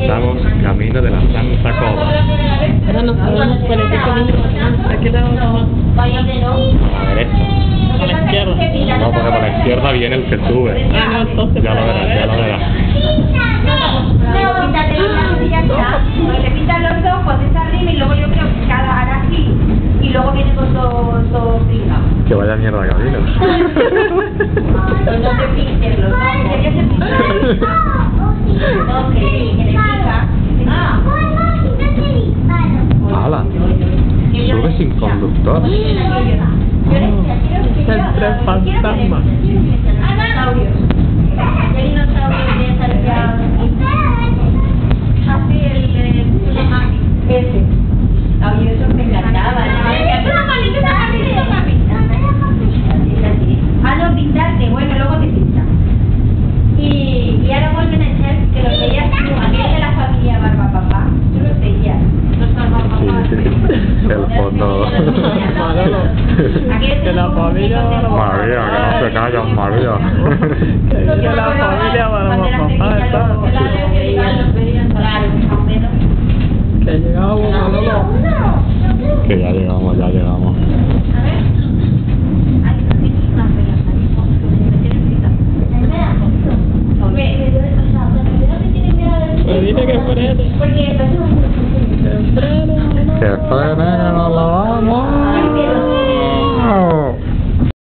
Estamos camino de la Santa Cova. Ahora nos podemos por el camino. ¿A qué lado vamos? A la derecha. A la es izquierda. No, porque por la izquierda viene el que sube. Ah, no, entonces Ya lo verás, ya lo verás. Luego píntate los ojos y ya está. Te pintas los ojos, esa arriba y luego yo creo que cada hará así. Y luego viene con todo, todo. Que vaya mierda camino. 啊啦！所有的新房子都是三三八嘛。Que la familia María, que no se callan, María. Que que la familia para papá está. Claro, más o menos. Que llegamos, Manolo. Que ya llegamos, ya llegamos. A ver. Ay, no tienes una vela, me Careful, man, on the wrong.